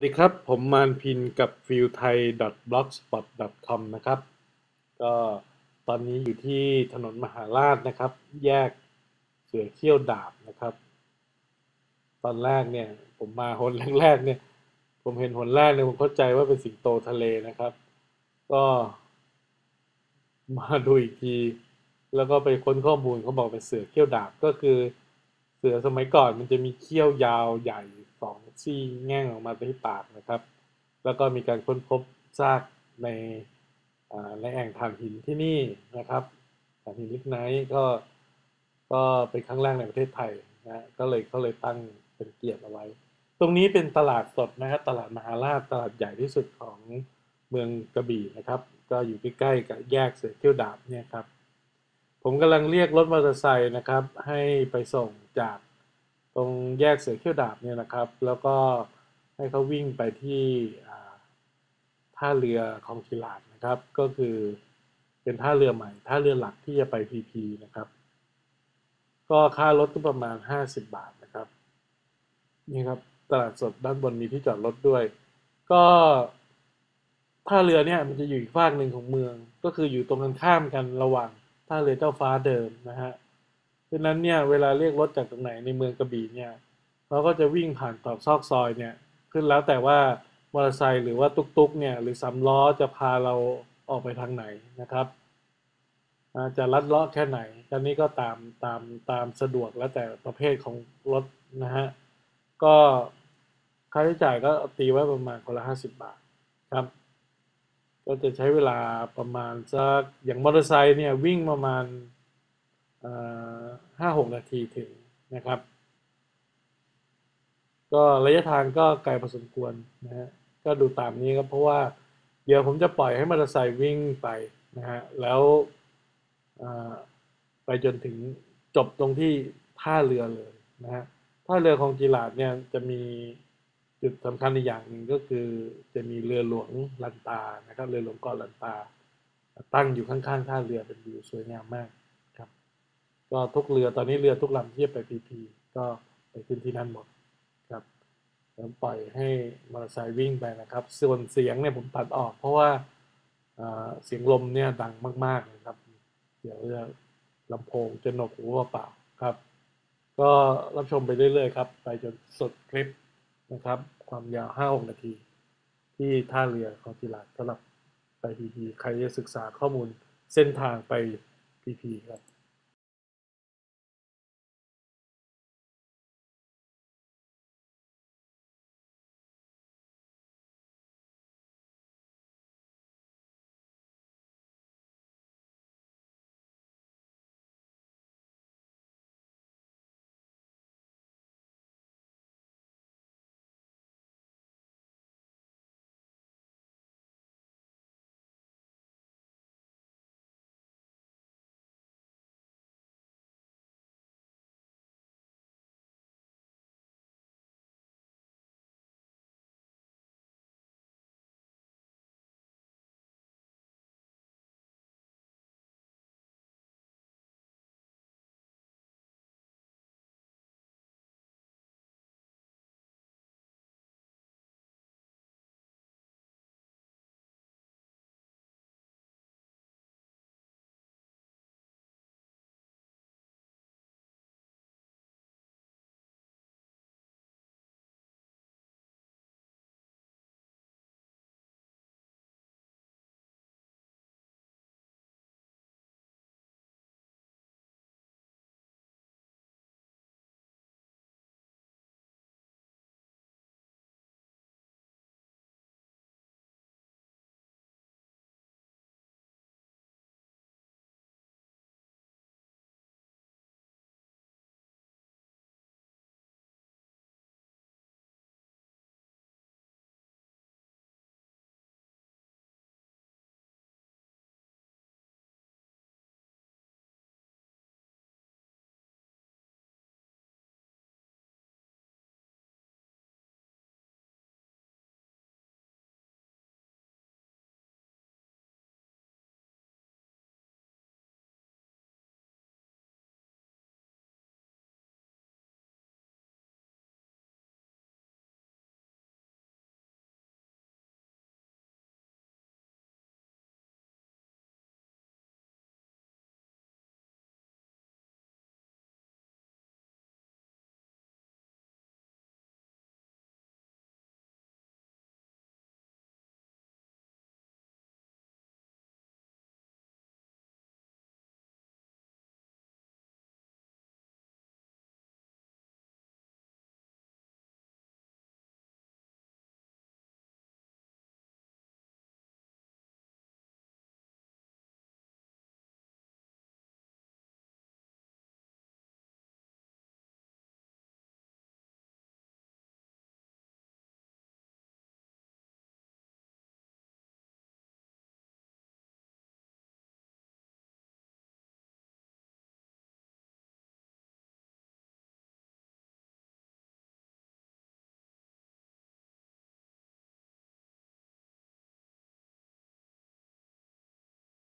สวัสดีครับ ผมมานพินกับ f i e l t h a i blogspot com นะครับ ก็ตอนนี้อยู่ที่ถนนมหาราชนะครับ แยกเสือเขี้ยวดาบนะครับ ตอนแรกเนี่ยผมมาหนแรกๆเนี่ย ผมเห็นหนแรกเนี่ยผมเข้าใจว่าเป็นสิงโตทะเลนะครับ ก็มาดูอีกที แล้วก็ไปค้นข้อมูลเขาบอกเป็นเสือเขี้ยวดาบก็คือ เสือสมัยก่อนมันจะมีเขี้ยวยาวใหญ่สองซี่แง่งออกมาที่ปากนะครับ แล้วก็มีการค้นพบซากในในแอ่งถ่านหินที่นี่นะครับถ่านหินลิกไนท์ก็ก็เป็นครั้งแรกในประเทศไทยนะก็เลยเขาเลยตั้งเป็นเกียรติเอาไว้ ตรงนี้เป็นตลาดสดนะครับตลาดมหาราชตลาดใหญ่ที่สุดของเมืองกระบี่นะครับ ก็อยู่ใกล้ๆกับแยกเสือเขี้ยวดาบเนี่ยครับ ผมกำลังเรียกรถมอเตอร์ไซค์นะครับ ให้ไปส่งจากตรงแยกเสือเขี้ยวดาบเนี่ยนะครับ แล้วก็ให้เขาวิ่งไปที่ท่าเรือคลองกิลาดนะครับ ก็คือเป็นท่าเรือใหม่ ท่าเรือหลักที่จะไปพีพีนะครับ ก็ค่ารถก็ประมาณ 50 บาทนะครับนี่ครับตลาดสดด้านบนมีที่จอดรถด้วย ก็ท่าเรือเนี่ยมันจะอยู่อีกฝากหนึ่งของเมือง ก็คืออยู่ตรงกันข้ามกันระหว่าง ท่าเรือเจ้าฟ้าเดิมนะฮะดังนั้นเนี่ยเวลาเรียกรถจากตรงไหนในเมืองกระบี่เนี่ยเราก็จะวิ่งผ่านตอกซอกซอยเนี่ยขึ้นแล้วแต่ว่ามอเตอร์ไซค์หรือว่าตุ๊กๆเนี่ยหรือสำล้อจะพาเราออกไปทางไหนนะครับจะลัดเลาะแค่ไหนอันนี้ก็ตามตามตามสะดวกแล้วแต่ประเภทของรถนะฮะก็ค่าใช้จ่ายก็ตีไว้ประมาณคนละห้าสิบบาทครับ ก็จะใช้เวลาประมาณสักอย่างมอเตอร์ไซค์เนี่ยวิ่งประมาณห้าหกนาทีถึงนะครับ ก็ระยะทางก็ไกลพอสมควรนะฮะก็ดูตามนี้ครับเพราะว่าเดี๋ยวผมจะปล่อยให้มอเตอร์ไซค์วิ่งไปนะฮะแล้วไปจนถึงจบตรงที่ท่าเรือเลยนะฮะท่าเรือของจีลาดเนี่ยจะมี จุดสำคัญอีกอย่างหนึ่งก็คือจะมีเรือหลวงลันตานะครับเรือหลวงเกาะลันตา ตั้งอยู่ข้างๆท่าเรือเป็นวิวสวยงามมากครับก็ทุกเรือตอนนี้เรือทุกลำที่จะไปพีพีก็ไปขึ้นที่นั่นหมดครับผมปล่อยให้มอเตอร์ไซค์วิ่งไปนะครับ ส่วนเสียงเนี่ยผมตัดออก เพราะว่าเสียงลมเนี่ยดังมากๆนะครับ เดี๋ยวจะลำโพงจะหนกหูเปล่าครับ ก็รับชมไปเรื่อยๆครับ ไปจนสุดคลิป นะครับ ความยาว 5-6 นาที ที่ท่าเรือของจิลาสำหรับไปพีพีใครจะศึกษาข้อมูลเส้นทางไปพีพีครับ